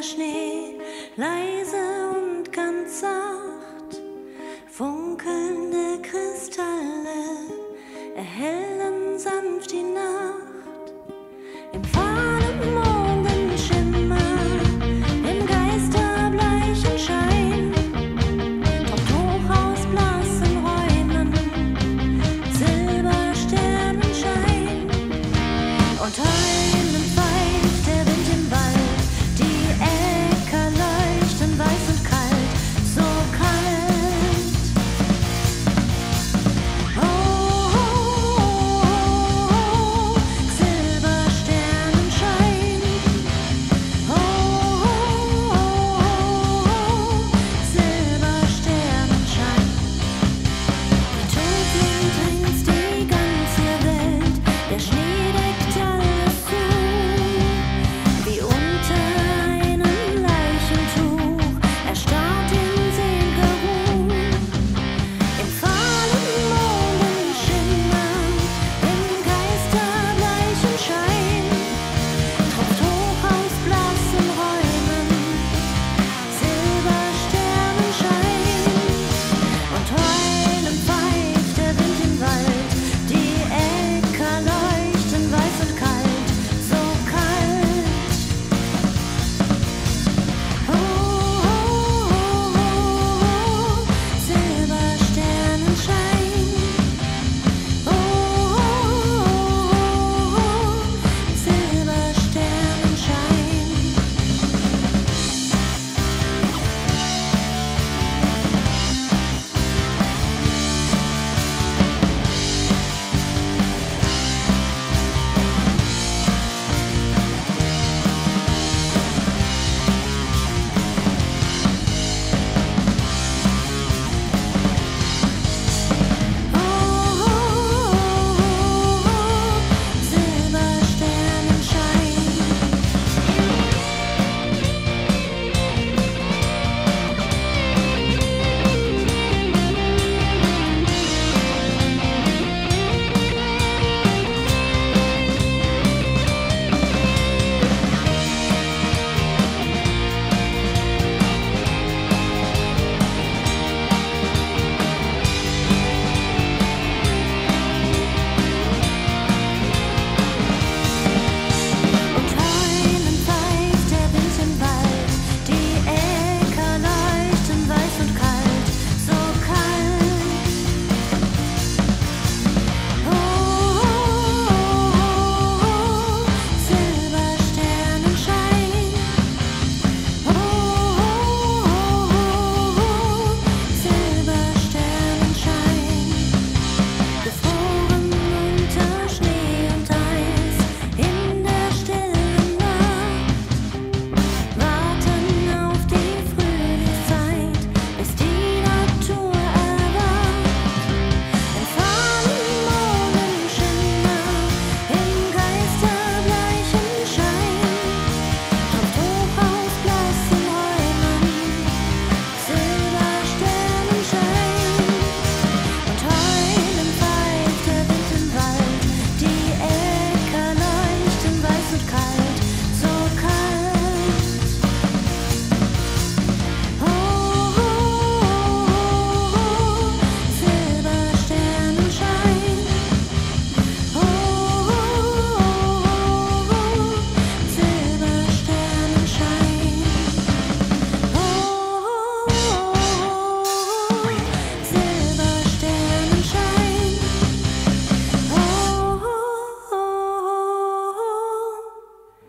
weißer Schnee, leise und ganz sacht, funkelnde Kristalle erhellen sanft die Nacht. Im fahlen Morgenschimmer, im geisterbleichen Schein. Räumen, Silbersternenschein und Heil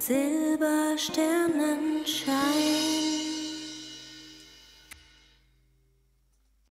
Silbersternenschein.